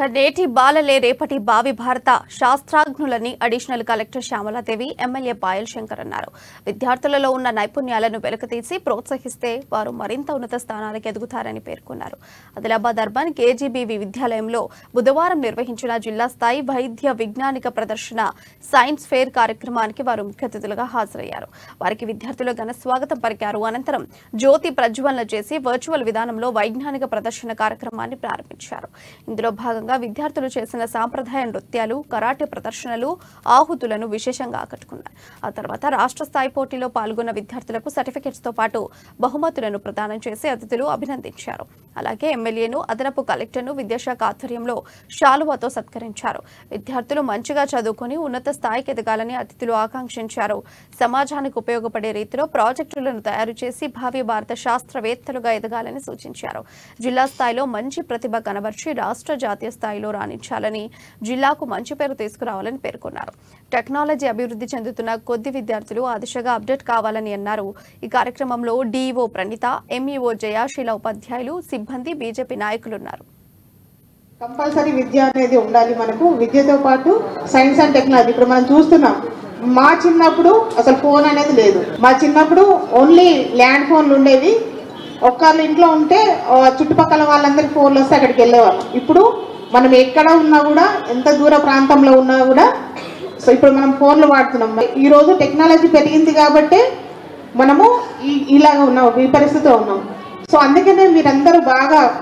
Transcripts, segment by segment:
నేటి బాలలే రేపటి భావి భారత శాస్త్రాజ్ఞులని additional collector Shyamaladevi MLA Payal Shankar అన్నారు. విద్యార్థులలో ఉన్న నైపుణ్యాలను వెలకతీసి ప్రోత్సహిస్తే వారు మరింత ఉన్నత స్థానాలకు ఎదుగుతారని పేర్కొన్నారు. ఆదిలాబాద్ అర్బన్ కేజీబీవి విద్యాలయంలో బుధవారం నిర్వహించిన జిల్లా స్థాయి వైద్య విజ్ఞానిక ప్రదర్శన సైన్స్ ఫేర్ కార్యక్రమానికి వారు ముఖ్య అతిథులుగా హాజరయ్యారు. వారికి విద్యార్థులు ఘన స్వాగతం పలికారు. అనంతరం జ్యోతి ప్రజ్వలన చేసి వర్చువల్ విధానంలో వైజ్ఞానిక ప్రదర్శన కార్యక్రమాన్ని ప్రారంభించారు. ఇందులో భాగంగా విద్యార్థులు చేసిన సాంప్రదాయ నృత్యాలు కరాటే ప్రదర్శనలు ఆహుతులను విశేషంగా ఆకట్టుకున్నాయి. ఆ తర్వాత రాష్ట్ర స్థాయి పోటీలో పాల్గొన్న విద్యార్థులకు సర్టిఫికెట్స్తో పాటు బహుమతులను ప్రదానం చేసి అతిథులు అభినందించారు. అలాగే ఎమ్మెల్యేను అదనపు కలెక్టర్ను విద్యాశాఖ ఆధ్వర్యంలో షాలువాతో సత్కరించారు. విద్యార్థులు మంచిగా చదువుకుని ఉన్నత స్థాయికి ఎదగాలని అతిథులు ఆకాంక్షించారు. సమాజానికి ఉపయోగపడే రీతిలో ప్రాజెక్టులను తయారు చేసి భావి భారత శాస్త్రవేత్తలుగా ఎదగాలని సూచించారు. జిల్లా స్థాయిలో మంచి ప్రతిభ కనబర్చి రాష్ట్ర జాతీయ స్థాయిలో రాణించాలని జిల్లాకు మంచి పేరు తీసుకురావాలని పేర్కొన్నారు. టెక్నాలజీ అభివృద్ధి చెందుతున్న కొద్ది విద్యార్థులు ఆ దిశగా అప్డేట్ కావాలని అన్నారు. ఈ కార్యక్రమంలో డీఈఓ ప్రణీత ఎంఈఓ జయాశీల ఉపాధ్యాయులు సిబ్బంది బీజేపీ నాయకులున్నారు. కంపల్సరీ విద్య అనేది ఉండాలి మనకు. విద్యతో పాటు సైన్స్ అండ్ టెక్నాలజీ. ఇప్పుడు మనం చూస్తున్నాం మా చిన్నప్పుడు అసలు ఫోన్ అనేది లేదు. మా చిన్నప్పుడు ఓన్లీ ల్యాండ్ ఫోన్లు ఉండేవి. ఒక్కళ్ళు ఇంట్లో ఉంటే చుట్టుపక్కల వాళ్ళందరికీ ఫోన్లు వస్తే అక్కడికి వెళ్ళేవాళ్ళం. ఇప్పుడు మనం ఎక్కడ ఉన్నా కూడా ఎంత దూర ప్రాంతంలో ఉన్నా కూడా సో ఇప్పుడు మనం ఫోన్లు వాడుతున్నాం. ఈ రోజు టెక్నాలజీ పెరిగింది కాబట్టే మనము ఈ- ఇలాగ ఉన్నాం ఈ పరిస్థితిలో ఉన్నాం. సో అందుకనే మీరందరూ బాగా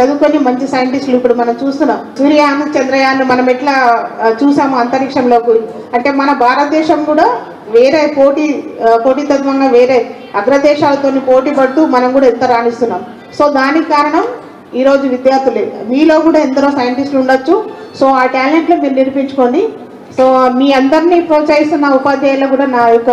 చదువుకొని మంచి సైంటిస్టులు ఇప్పుడు మనం చూస్తున్నాం. సూర్యాన్ చంద్రయాన్ మనం ఎట్లా చూసాము అంతరిక్షంలోకి. అంటే మన భారతదేశం కూడా వేరే పోటీ పోటీతత్వంగా వేరే అగ్రదేశాలతో పోటీ పడుతూ మనం కూడా ఎంత రాణిస్తున్నాం. సో దానికి కారణం ఈరోజు విద్యార్థులే. మీలో కూడా ఎందరో సైంటిస్టులు ఉండొచ్చు. సో ఆ టాలెంట్లో మీరు నిరూపించుకొని సో మీ అందరినీ ప్రోత్సహిస్తున్న ఉపాధ్యాయులు కూడా నా యొక్క